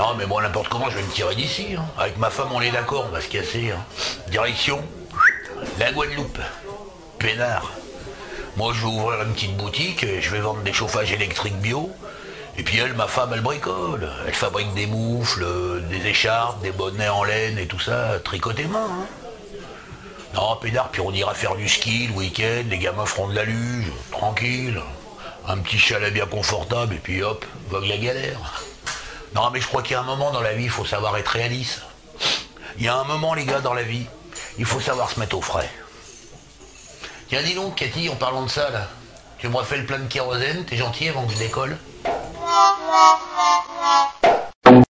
Non, mais moi, n'importe comment, je vais me tirer d'ici. hein. Avec ma femme, on est d'accord, on va se casser. hein. Direction, la Guadeloupe. Pénard. Moi, je vais ouvrir une petite boutique, et je vais vendre des chauffages électriques bio. Et puis elle, ma femme, elle bricole. Elle fabrique des moufles, des écharpes, des bonnets en laine et tout ça, tricoté main. hein. Non, pédard, puis on ira faire du ski le week-end, les gamins feront de la luge, tranquille. Un petit chalet bien confortable, et puis hop, vogue la galère. Non, mais je crois qu'il y a un moment dans la vie, il faut savoir être réaliste. Il y a un moment, les gars, dans la vie, il faut savoir se mettre au frais. Tiens, dis donc, Cathy, en parlant de ça, là, tu me refais le plein de kérosène, t'es gentil avant que je décolle